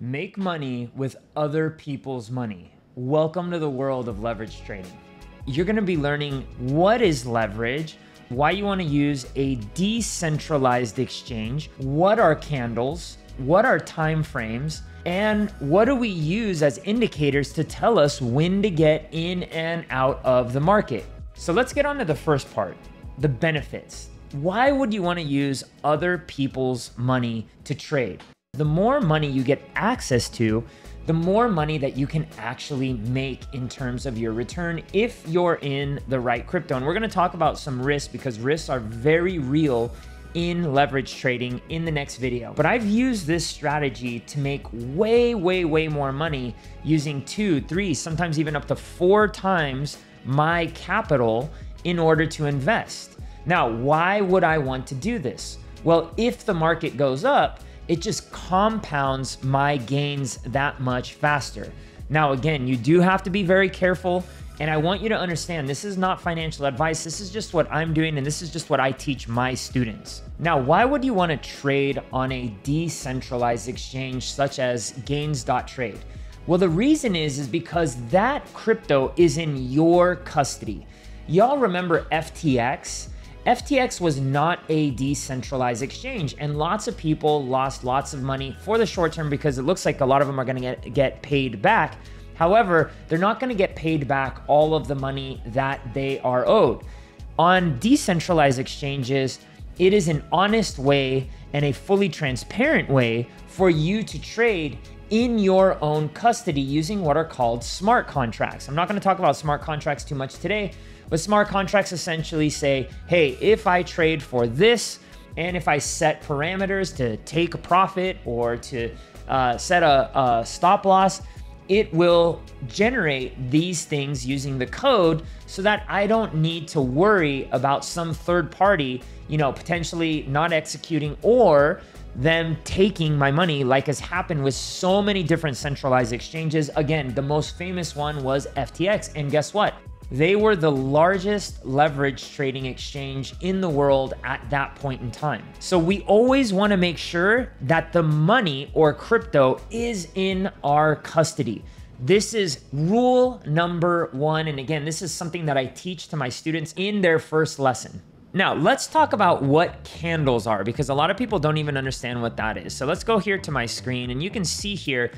Make money with other people's money. Welcome to the world of leverage trading. You're gonna be learning what is leverage, why you wanna use a decentralized exchange, what are candles, what are time frames, and what do we use as indicators to tell us when to get in and out of the market. So let's get on to the first part the benefits. Why would you wanna use other people's money to trade? The more money you get access to, the more money that you can actually make in terms of your return if you're in the right crypto. And we're gonna talk about some risks because risks are very real in leverage trading in the next video. But I've used this strategy to make way, way, way more money using two, three, sometimes even up to four times my capital in order to invest. Now, why would I want to do this? Well, if the market goes up, it just compounds my gains that much faster. Now, again, you do have to be very careful. And I want you to understand this is not financial advice. This is just what I'm doing, and this is just what I teach my students. Now, why would you want to trade on a decentralized exchange such as gains.trade? Well, the reason is, is because that crypto is in your custody. Y'all remember FTX? FTX was not a decentralized exchange, and lots of people lost lots of money for the short term because it looks like a lot of them are going to get, get paid back. However, they're not going to get paid back all of the money that they are owed. On decentralized exchanges, it is an honest way and a fully transparent way for you to trade in your own custody using what are called smart contracts. I'm not going to talk about smart contracts too much today but smart contracts essentially say, hey, if I trade for this, and if I set parameters to take a profit or to uh, set a, a stop loss, it will generate these things using the code so that I don't need to worry about some third party, you know, potentially not executing or them taking my money like has happened with so many different centralized exchanges. Again, the most famous one was FTX. And guess what? They were the largest leverage trading exchange in the world at that point in time. So we always want to make sure that the money or crypto is in our custody. This is rule number one. And again, this is something that I teach to my students in their first lesson. Now, let's talk about what candles are because a lot of people don't even understand what that is. So let's go here to my screen and you can see here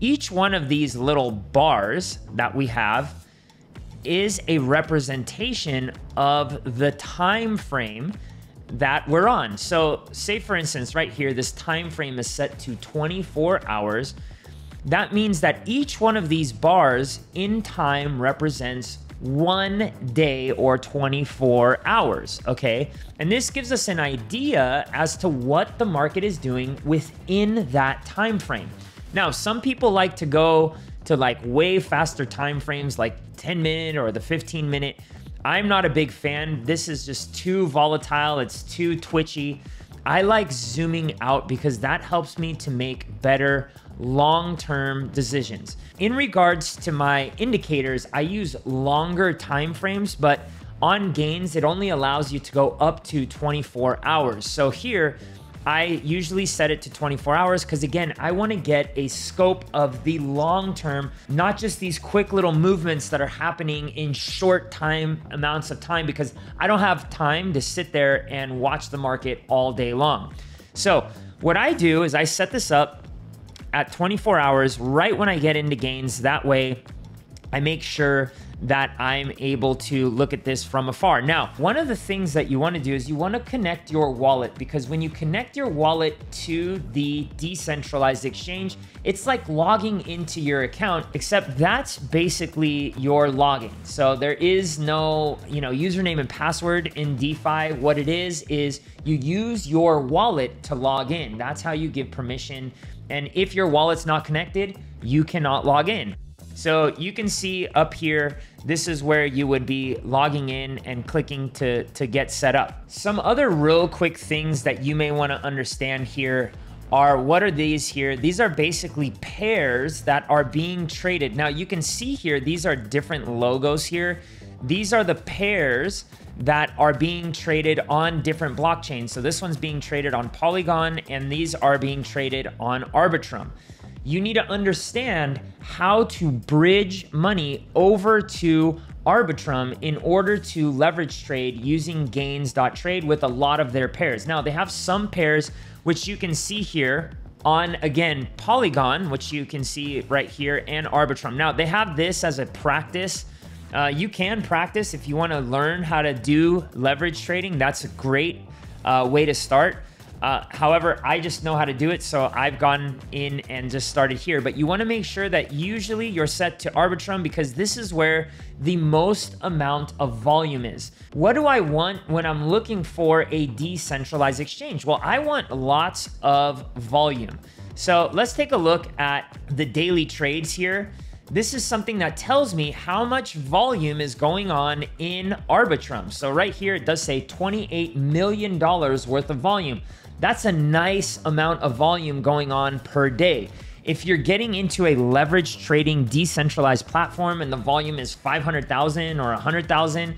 each one of these little bars that we have is a representation of the time frame that we're on. So, say for instance, right here, this time frame is set to 24 hours. That means that each one of these bars in time represents one day or 24 hours, okay? And this gives us an idea as to what the market is doing within that time frame. Now, some people like to go to like way faster time frames like 10 minute or the 15 minute. I'm not a big fan. This is just too volatile, it's too twitchy. I like zooming out because that helps me to make better long term decisions. In regards to my indicators, I use longer time frames, but on gains, it only allows you to go up to 24 hours. So here, I usually set it to 24 hours because, again, I want to get a scope of the long term, not just these quick little movements that are happening in short time amounts of time because I don't have time to sit there and watch the market all day long. So, what I do is I set this up at 24 hours right when I get into gains. That way, I make sure that I'm able to look at this from afar. Now, one of the things that you want to do is you want to connect your wallet because when you connect your wallet to the decentralized exchange, it's like logging into your account, except that's basically your login. So there is no, you know, username and password in DeFi. What it is is you use your wallet to log in. That's how you give permission. And if your wallet's not connected, you cannot log in. So you can see up here, this is where you would be logging in and clicking to, to get set up. Some other real quick things that you may wanna understand here are what are these here? These are basically pairs that are being traded. Now you can see here, these are different logos here. These are the pairs that are being traded on different blockchains. So this one's being traded on Polygon and these are being traded on Arbitrum. You need to understand how to bridge money over to Arbitrum in order to leverage trade using gains.trade with a lot of their pairs. Now, they have some pairs which you can see here on again Polygon, which you can see right here, and Arbitrum. Now, they have this as a practice. Uh, you can practice if you want to learn how to do leverage trading. That's a great uh, way to start. Uh, however, I just know how to do it, so I've gone in and just started here. But you want to make sure that usually you're set to Arbitrum because this is where the most amount of volume is. What do I want when I'm looking for a decentralized exchange? Well, I want lots of volume. So let's take a look at the daily trades here. This is something that tells me how much volume is going on in Arbitrum. So right here, it does say $28 million worth of volume. That's a nice amount of volume going on per day. If you're getting into a leverage trading decentralized platform and the volume is 500,000 or 100,000,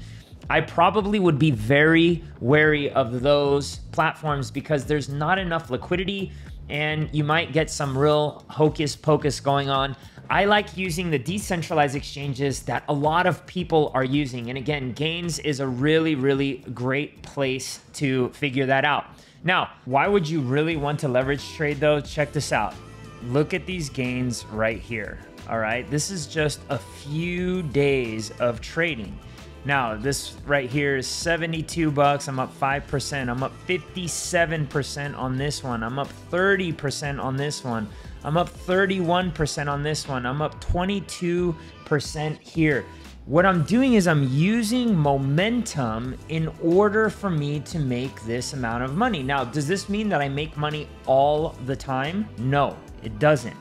I probably would be very wary of those platforms because there's not enough liquidity and you might get some real hocus pocus going on. I like using the decentralized exchanges that a lot of people are using. And again, Gains is a really, really great place to figure that out. Now, why would you really want to leverage trade though? Check this out. Look at these gains right here. All right, this is just a few days of trading. Now, this right here is 72 bucks. I'm up 5%. I'm up 57% on this one. I'm up 30% on this one. I'm up 31% on this one. I'm up 22% here. What I'm doing is I'm using momentum in order for me to make this amount of money. Now, does this mean that I make money all the time? No, it doesn't.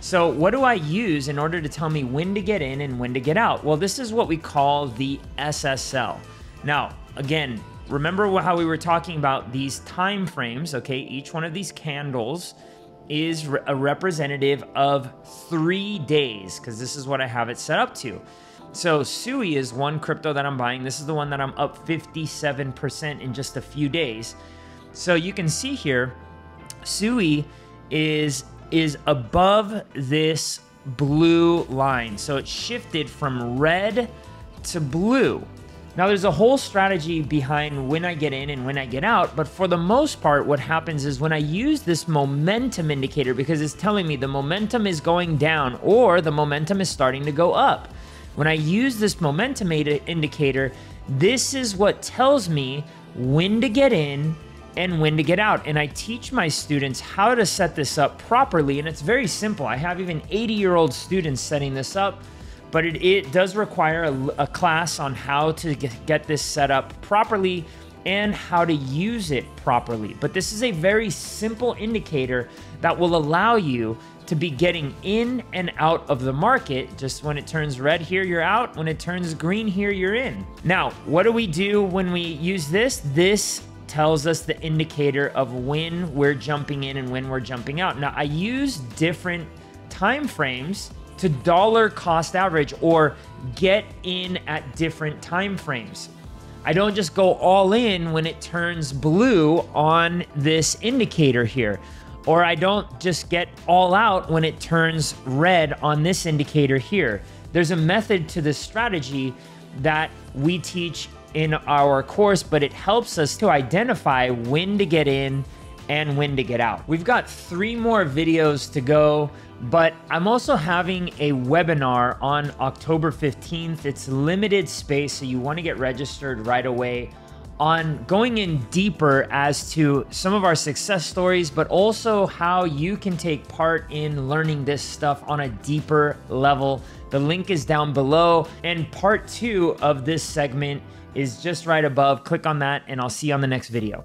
So, what do I use in order to tell me when to get in and when to get out? Well, this is what we call the SSL. Now, again, remember how we were talking about these time frames, okay? Each one of these candles is a representative of three days, because this is what I have it set up to. So Sui is one crypto that I'm buying. This is the one that I'm up 57% in just a few days. So you can see here, Sui is is above this blue line. So it shifted from red to blue. Now, there's a whole strategy behind when I get in and when I get out, but for the most part, what happens is when I use this momentum indicator, because it's telling me the momentum is going down or the momentum is starting to go up. When I use this momentum indicator, this is what tells me when to get in and when to get out. And I teach my students how to set this up properly. And it's very simple. I have even 80 year old students setting this up, but it, it does require a, a, class on how to get, get this set up properly and how to use it properly. But this is a very simple indicator that will allow you to be getting in and out of the market. Just when it turns red here, you're out. When it turns green here, you're in. Now, what do we do when we use this? This tells us the indicator of when we're jumping in and when we're jumping out. Now, I use different time frames to dollar cost average or get in at different time frames. I don't just go all in when it turns blue on this indicator here or I don't just get all out when it turns red on this indicator here. There's a method to this strategy that we teach in our course, but it helps us to identify when to get in and when to get out. We've got three more videos to go, but I'm also having a webinar on October 15th. It's limited space, so you want to get registered right away on going in deeper as to some of our success stories, but also how you can take part in learning this stuff on a deeper level. The link is down below, and part two of this segment is just right above. Click on that, and I'll see you on the next video.